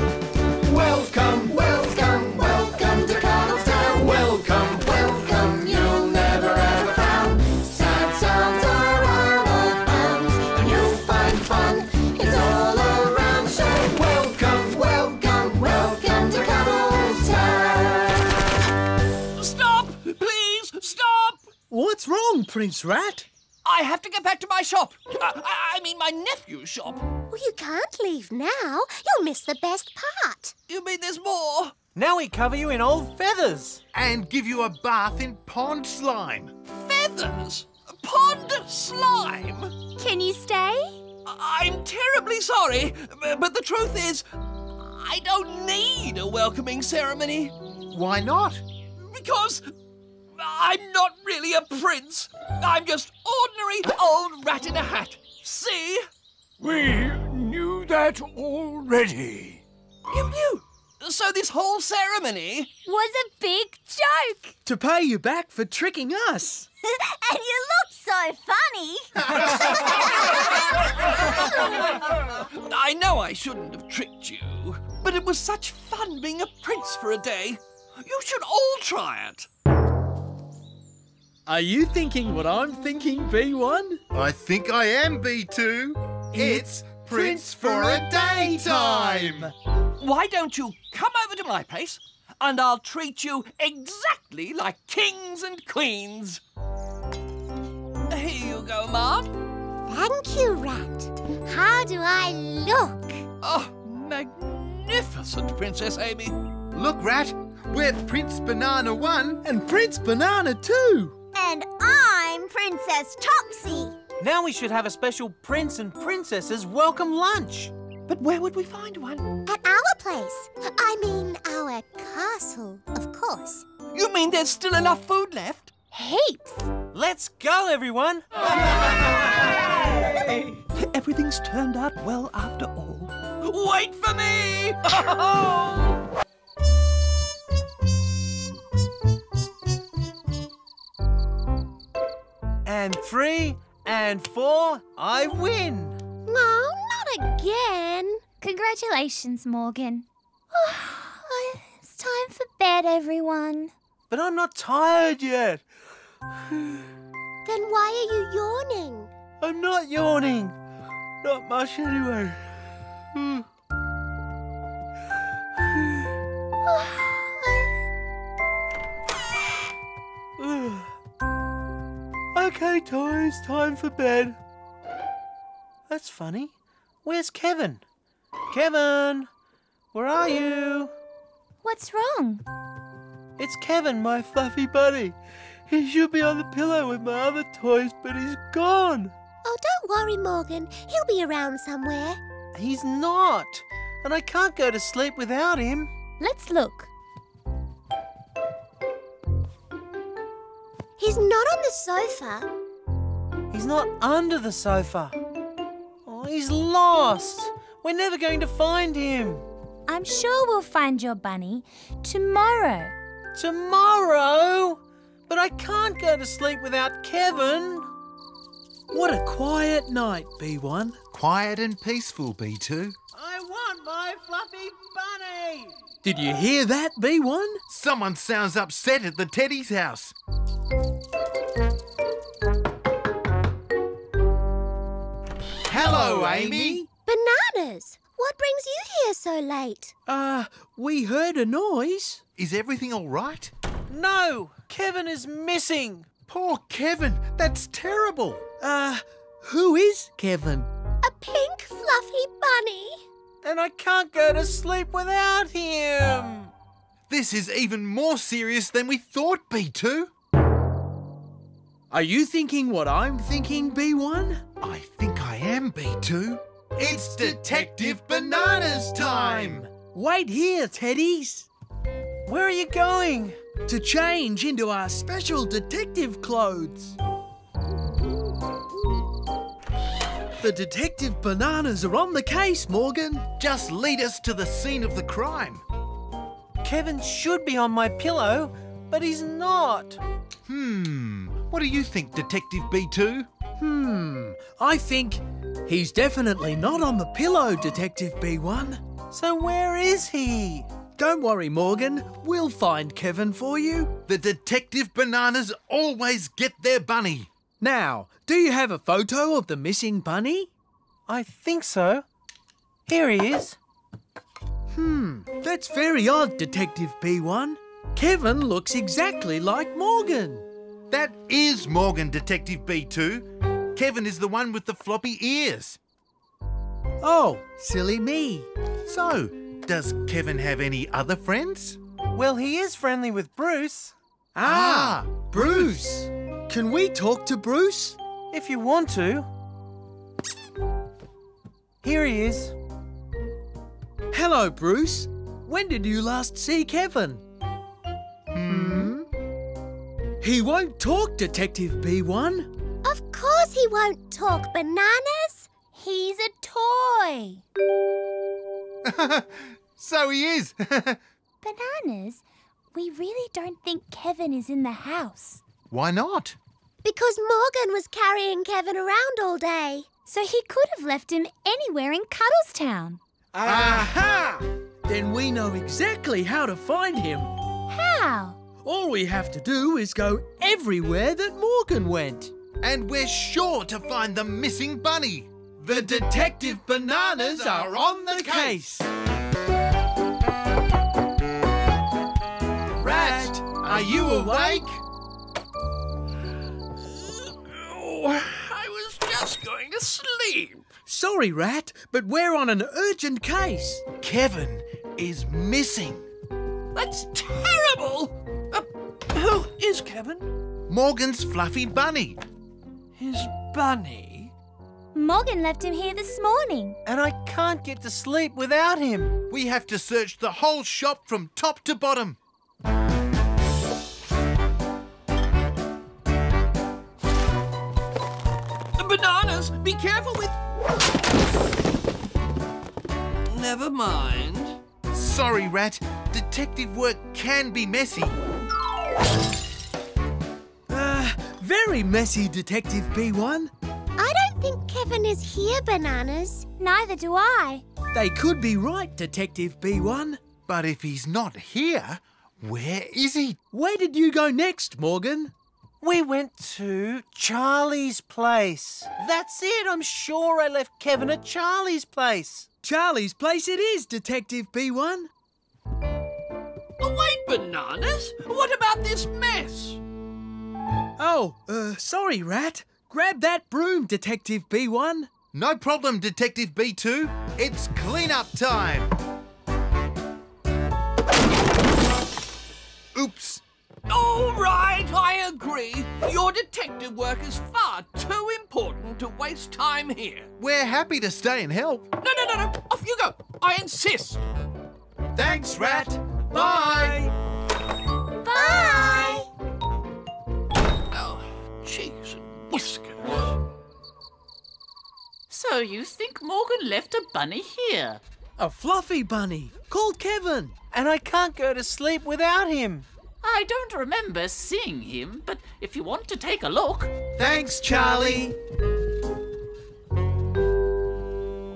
Welcome, welcome, welcome to Cuddlestown. Welcome, welcome, you'll never ever frown. Sad sounds are our old pals, and you'll find fun. It's all around, so welcome, welcome, welcome to Cuddlestown. Stop! Please, stop! What's wrong, Prince Rat? I have to get back to my shop. Uh, I, I mean, my nephew's shop. Well, you can't leave now. You'll miss the best part. You mean there's more? Now we cover you in old feathers. And give you a bath in pond slime. Feathers? Pond slime? Can you stay? I- I'm terribly sorry, but the truth is, I don't need a welcoming ceremony Why not? because I'm not really a prince. I'm just ordinary old rat in a hat. See? We knew that already. You knew. So this whole ceremony Was a big joke. To pay you back for tricking us. and you look so funny. I know I shouldn't have tricked you, but it was such fun being a prince for a day. You should all try it. Are you thinking what I'm thinking, B1? I think I am, B2. It's Prince for a Day time. Why don't you come over to my place and I'll treat you exactly like kings and queens. Here you go, Mom. Thank you, Rat. How do I look? Oh, magnificent, Princess Amy. Look, Rat, we're Prince Banana 1 And Prince Banana 2. And I'm Princess Topsy. Now we should have a special prince and princesses welcome lunch. But where would we find one? At our place. I mean, our castle, of course. You mean there's still enough food left? Heaps. Let's go, everyone. Everything's turned out well after all. Wait for me! and three, and four, I win. No, not again. Congratulations, Morgan. Oh, it's time for bed, everyone. But I'm not tired yet. then why are you yawning? I'm not yawning. Not much anyway. Oh, Okay, toys, time for bed. That's funny. Where's Kevin? Kevin, where are you? What's wrong? It's Kevin, my fluffy buddy. He should be on the pillow with my other toys, but he's gone. Oh, don't worry, Morgan. He'll be around somewhere. He's not. And I can't go to sleep without him. Let's look. He's not on the sofa. He's not under the sofa. Oh, he's lost. We're never going to find him. I'm sure we'll find your bunny tomorrow. Tomorrow? But I can't go to sleep without Kevin. What a quiet night, B1. Quiet and peaceful, B2. I want my fluffy bunny. Did you hear that, B1? Someone sounds upset at the Teddy's house. Hello, Amy. Bananas! What brings you here so late? Uh, we heard a noise. Is everything all right? No, Kevin is missing. Poor Kevin. That's terrible. Uh, who is Kevin? A pink fluffy bunny. And I can't go to sleep without him. This is even more serious than we thought, B2. Are you thinking what I'm thinking, B1? I think I am, B2. It's Detective Bananas time! Wait here, Teddies. Where are you going? To change into our special detective clothes. The Detective Bananas are on the case, Morgan. Just lead us to the scene of the crime. Kevin should be on my pillow, but he's not. Hmm, what do you think, Detective B2? Hmm, I think he's definitely not on the pillow, Detective B1. So where is he? Don't worry, Morgan. We'll find Kevin for you. The Detective Bananas always get their bunny. Now, do you have a photo of the missing bunny? I think so. Here he is. Hmm, that's very odd, Detective B1. Kevin looks exactly like Morgan. That is Morgan, Detective B2. Kevin is the one with the floppy ears. Oh, silly me. So, does Kevin have any other friends? Well, he is friendly with Bruce. Ah, Bruce. Can we talk to Bruce? If you want to. Here he is. Hello, Bruce. When did you last see Kevin? Hmm? He won't talk, Detective B1. Of course he won't talk, Bananas. He's a toy. so he is. Bananas, we really don't think Kevin is in the house. Why not? Because Morgan was carrying Kevin around all day. So he could have left him anywhere in Cuddlestown. Aha! Then we know exactly how to find him. How? All we have to do is go everywhere that Morgan went. And we're sure to find the missing bunny. The Detective Bananas are on the case. Rat, are you awake? Oh, I was just going to sleep. Sorry, Rat, but we're on an urgent case. Kevin is missing. That's terrible. Uh, who is Kevin? Morgan's fluffy bunny. His bunny? Morgan left him here this morning. And I can't get to sleep without him. We have to search the whole shop from top to bottom. Bananas, be careful with. Never mind. Sorry, Rat. Detective work can be messy. Uh, very messy, Detective B1. I don't think Kevin is here, Bananas. Neither do I. They could be right, Detective B1. But if he's not here, where is he? Where did you go next, Morgan? We went to Charlie's place. That's it. I'm sure I left Kevin at Charlie's place. Charlie's place it is, Detective B1. Oh, wait, Bananas. What about this mess? Oh, Oh, uh, sorry, Rat. Grab that broom, Detective B1. No problem, Detective B2. It's clean-up time. Oops. All right, I agree. Your detective work is far too important to waste time here. We're happy to stay and help. No, no, no, no. Off you go. I insist. Thanks, Rat. Bye. Bye. Oh, cheese and whiskers. So you think Morgan left a bunny here? A fluffy bunny called Kevin. And I can't go to sleep without him. I don't remember seeing him, but if you want to take a look. Thanks, Charlie.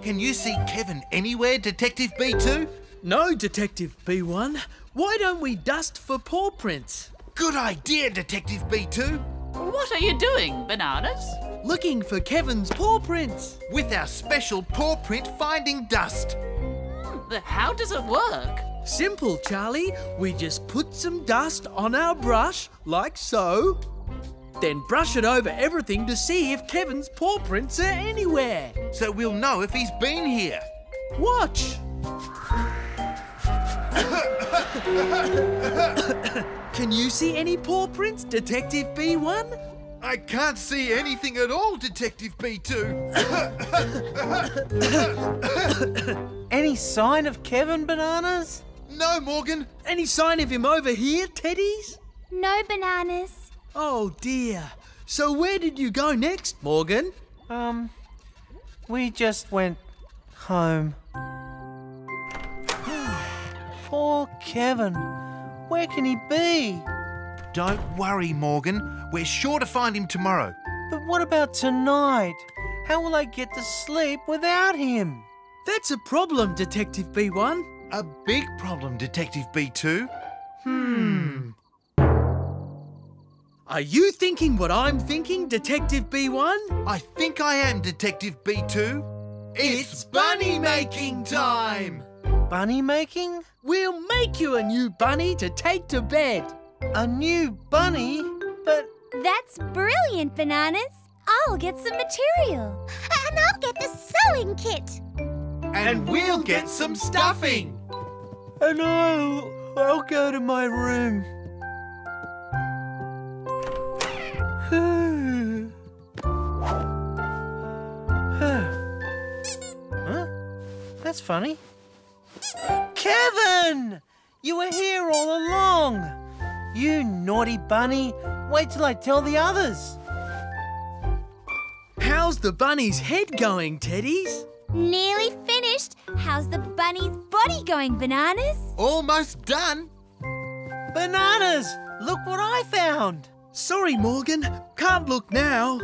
Can you see Kevin anywhere, Detective B2? No, Detective B1. Why don't we dust for paw prints? Good idea, Detective B2. What are you doing, Bananas? Looking for Kevin's paw prints. With our special paw print finding dust. Hmm, How does it work? Simple, Charlie. We just put some dust on our brush, like so. Then brush it over everything to see if Kevin's paw prints are anywhere. So we'll know if he's been here. Watch. Can you see any paw prints, Detective B1? I can't see anything at all, Detective B2. Any sign of Kevin Bananas? No, Morgan. Any sign of him over here, Teddies? No bananas. Oh dear. So where did you go next, Morgan? Um, we just went home. Poor Kevin. Where can he be? Don't worry, Morgan. We're sure to find him tomorrow. But what about tonight? How will I get to sleep without him? That's a problem, Detective B1. A big problem, Detective B2. Hmm. Are you thinking what I'm thinking, Detective B1? I think I am, Detective B2. It's bunny making time! Bunny making? We'll make you a new bunny to take to bed. A new bunny? But That's brilliant, bananas. I'll get some material. And I'll get the sewing kit. And we'll get some stuffing! And I'll I'll go to my room. huh? That's funny. Kevin! You were here all along. You naughty bunny. Wait till I tell the others. How's the bunny's head going, Teddies? Nearly finished. How's the bunny's body going, bananas? Almost done. Bananas! Look what I found. Sorry, Morgan. Can't look now.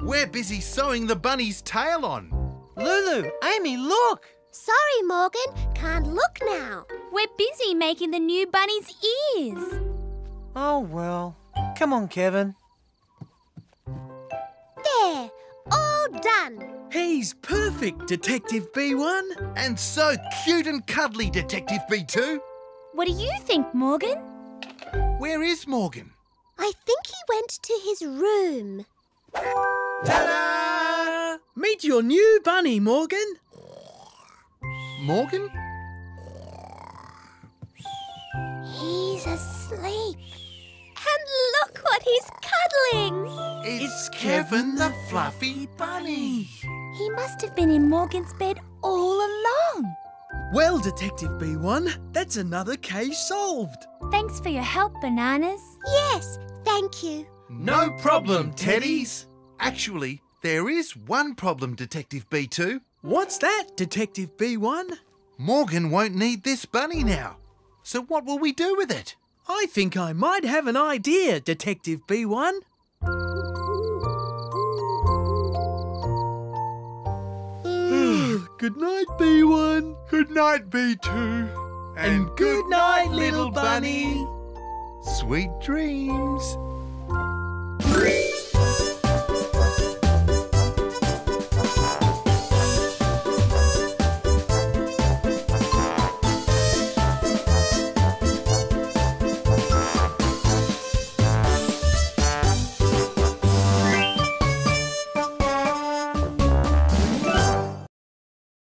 We're busy sewing the bunny's tail on. Lulu, Amy, look. Sorry, Morgan. Can't look now. We're busy making the new bunny's ears. Oh well. Come on, Kevin. There. All done. He's perfect, Detective B1. And so cute and cuddly, Detective B2. What do you think, Morgan? Where is Morgan? I think he went to his room. Ta-da! Meet your new bunny, Morgan. Morgan? He's asleep. And look what he's cuddling. It's Kevin the Fluffy Bunny. He must have been in Morgan's bed all along. Well, Detective B1, that's another case solved. Thanks for your help, Bananas. Yes, thank you. No problem, Teddies. Actually, there is one problem, Detective B2. What's that, Detective B1? Morgan won't need this bunny now. So what will we do with it? I think I might have an idea, Detective B1. Good night, B1. Good night, B2. And good night, little bunny. Sweet dreams.